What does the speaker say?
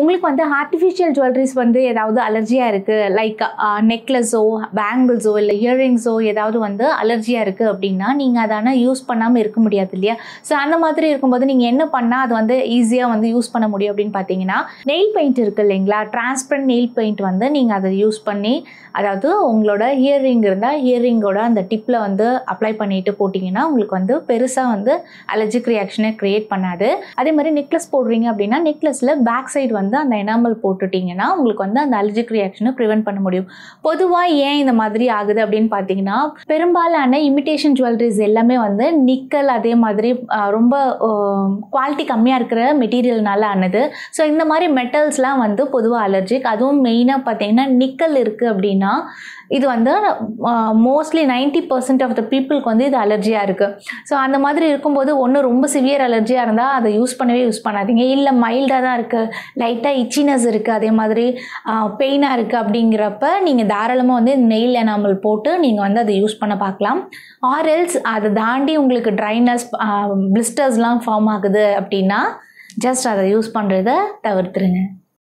உங்களுக்கு வந்து artificial jewelleries வந்து ஏதாவது அலர்ஜியாக இருக்குது லைக் நெக்லஸோ பேங்கிள்ஸோ இல்லை இயரிங்ஸோ ஏதாவது வந்து அலர்ஜியாக இருக்குது அப்படின்னா நீங்கள் அதான யூஸ் பண்ணாமல் இருக்க முடியாது இல்லையா? ஸோ அந்த மாதிரி இருக்கும்போது நீங்கள் என்ன பண்ணால் அது வந்து ஈஸியாக வந்து யூஸ் பண்ண முடியும் அப்படின்னு பார்த்தீங்கன்னா நெயில் பெயிண்ட் இருக்குது இல்லைங்களா? டிரான்ஸ்பரண்ட் நெயில் பெயிண்ட் வந்து நீங்கள் அதை யூஸ் பண்ணி அதாவது உங்களோட இயரிங் இருந்தால் இயரிங்கோட அந்த டிப்பில் வந்து அப்ளை பண்ணிட்டு போட்டிங்கன்னா உங்களுக்கு வந்து பெருசாக வந்து அலர்ஜிக் ரியாக்ஷனை க்ரியேட் பண்ணாது. அதே மாதிரி நெக்லஸ் போடுறீங்க அப்படின்னா நெக்லஸில் பேக் சைடு வந்து அந்த எனாமல் போட்டுட்டிங்கன்னா உங்களுக்கு வந்து அந்த அலர்ஜிக் ரியாக்ஷனை ப்ரிவென்ட் பண்ண முடியும். பொதுவாக ஏன் இந்த மாதிரி ஆகுது அப்படின்னு பார்த்தீங்கன்னா பெரும்பாலான இமிட்டேஷன் ஜுவல்லரிஸ் எல்லாமே வந்து நிக்கல் அதே மாதிரி ரொம்ப குவாலிட்டி கம்மியாக இருக்கிற மெட்டீரியல்னால ஆனது. ஸோ இந்த மாதிரி மெட்டல்ஸ்லாம் வந்து பொதுவாக அலர்ஜிக் அதுவும் மெயினாக பார்த்தீங்கன்னா நிக்கல் இருக்குது அப்படின்னா இது வந்து mostly ninety percent of the பீப்புளுக்கு வந்து இது அலர்ஜியாக இருக்குது ஸோ அந்த மாதிரி இருக்கும்போது ஒன்று ரொம்ப சிவியர் அலர்ஜியாக இருந்தால் அதை யூஸ் பண்ணவே யூஸ் பண்ணாதீங்க. இல்லை மைல்டாக தான் இருக்குது லைட்டாக இச்சினஸ் இருக்குது அதே மாதிரி பெயினாக இருக்குது அப்படிங்கிறப்ப நீங்கள் தாராளமாக வந்து நெயில் எனாமல் போட்டு நீங்கள் வந்து அதை யூஸ் பண்ண பார்க்கலாம். ஆர்எல்ஸ் அதை தாண்டி உங்களுக்கு ட்ரைனஸ் பிளிஸ்டர்ஸ்லாம் ஃபார்ம் ஆகுது அப்படின்னா ஜஸ்ட் அதை யூஸ் பண்ணுறத தவிர்த்துருங்க.